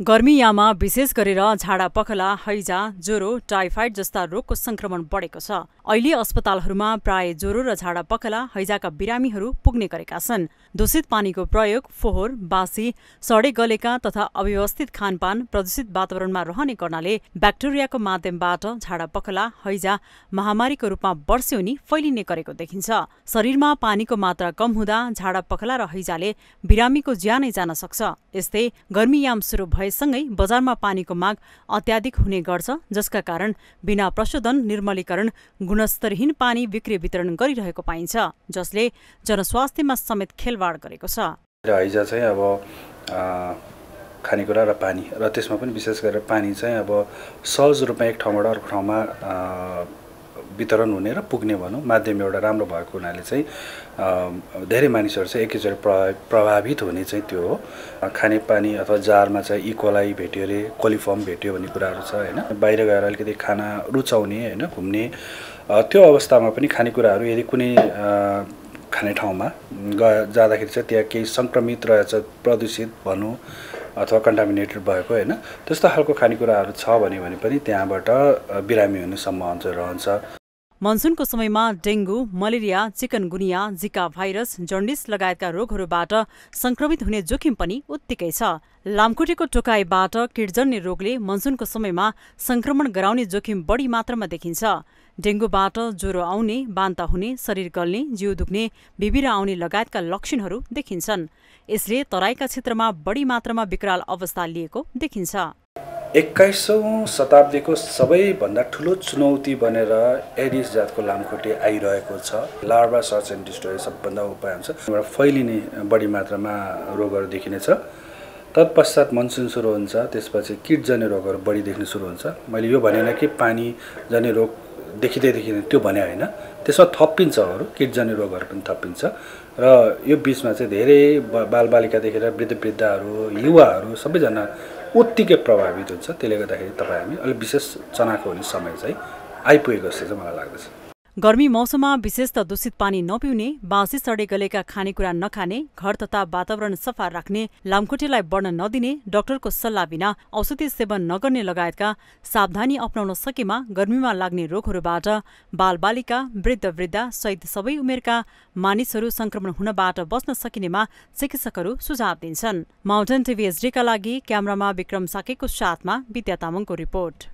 गर्मीयामा विशेष गरेर झाडा पखला हैजा ज्वरो टाइफाइड जस्ता रोगको संक्रमण बढेको छ। अहिले अस्पतालहरूमा प्राय ज्वरो र झाडा पखला हैजाका बिरामीहरू पुग्ने गरेका छन्। दूषित पानीको प्रयोग फोहोर बासी सडे गलेका तथा अव्यवस्थित खानपान प्रदूषित वातावरणमा रहने गर्नाले ब्याक्टेरियाको माध्यमबाट झाडा पखला हैजा महामारीको रूपमा वर्ष्यौनी फैलिने गरेको देखिन्छ। शरीरमा पानीको मात्रा कम हुँदा झाडा पखला र हैजाले बिरामीको ज्यानै जान सक्छ। यस्तै गर्मीयाम सुरु भए भएसँगै बजारमा पानीको माग अत्याधिक हुने गर्छ जसका कारण बिना प्रशोधन निर्मलीकरण गुणस्तरहीन पानी बिक्री वितरण गरिरहेको पाइन्छ जसले जनस्वास्थ्यमा समेत खेलवाड गरेको छ। चाहिँ खानेकुरा र पानी र त्यसमा पनि विशेष गरेर पानी चाहिँ अब सहज रूपमा एक ठाउँबाट अर्को ठाउँमा वितरण हुने र पुग्ने भनौँ। माध्यम एउटा राम्रो भएको हुनाले चाहिँ धेरै मानिसहरू चाहिँ एकैचोटि प्रभावित हुने चाहिँ त्यो हो। खानेपानी अथवा जारमा चाहिँ इकोलाई भेट्यो अरे कोलिफर्म भेट्यो भन्ने कुराहरू छ होइन। बाहिर गएर अलिकति खाना रुचाउने होइन घुम्ने त्यो अवस्थामा पनि खानेकुराहरू यदि कुनै खाने ठाउँमा ग जाँदाखेरि चाहिँ त्यहाँ केही सङ्क्रमित रहेछ प्रदूषित भनौँ अथवा कन्टामिनेटेड भएको होइन। त्यस्तो खालको खानेकुराहरू छ भने पनि त्यहाँबाट बिरामी हुने सम्भावना चाहिँ रहन्छ। मनसुनको समयमा dengue malaria chikungunya Zika virus jaundice लगायतका रोगहरूबाट संक्रमित हुने जोखिम पनि उत्तिकै छ। लामखुट्टेको टोकाइबाट किटजन्य रोगले मनसुनको समयमा संक्रमण गराउने जोखिम बढी मात्रामा देखिन्छ। डेङ्गुबाट ज्वरो आउने बान्ता हुने शरीर गल्ने जिउ दुख्ने बिबिरा आउने लगायतका लक्षणहरू देखिन्छन्। यसले तराईका क्षेत्रमा बढी मात्रामा विकराल अवस्था लिएको देखिन्छ। एक्काइसौँ शताब्दीको सबैभन्दा ठुलो चुनौती बनेर एडिस जातको लामखुट्टे आइरहेको छ। लार्भा सर्च एन्ड डिस्ट्रोय सबभन्दा उपाय हुन्छ। एउटा फैलिने बढी मात्रामा रोगहरू देखिनेछ तत्पश्चात मनसुन सुरु हुन्छ। त्यसपछि किटजन्य रोगहरू बढी देख्न सुरु हुन्छ। मैले यो भनेन कि पानी जन्य रोग देखिँदै देखिँदै त्यो भने होइन। त्यसमा थपिन्छ अरू किटजन्य रोगहरू पनि थपिन्छ। र यो बिचमा चाहिँ धेरै बालबालिकादेखि वृद्ध वृद्धहरू युवाहरू सबैजना उत्तिकै प्रभावित हुन्छ। त्यसले गर्दाखेरि तपाईँ हामी अलिक विशेष चनाखो हुने समय चाहिँ आइपुगेको जस्तो चाहिँ मलाई लाग्दछ। गर्मी मौसममा विशेष त दूषित पानी नपिउने बाँसी सडे गलेका खानेकुरा नखाने घर तथा वातावरण सफा राख्ने लामखुट्टेलाई बढ्न नदिने डाक्टरको सल्लाह बिना औषधि सेवन नगर्ने लगायतका सावधानी अप्नाउन सकेमा गर्मीमा लाग्ने रोगहरूबाट बालबालिका वृद्ध वृद्धा सहित सबै उमेरका मानिसहरू संक्रमण हुनबाट बच्न सकिनेमा चिकित्सकहरू सुझाव दिन्छन्। माउन्टेन टिभी एसडीका लागि क्यामरामा विक्रम साकेको साथमा विद्या तामाङको रिपोर्ट।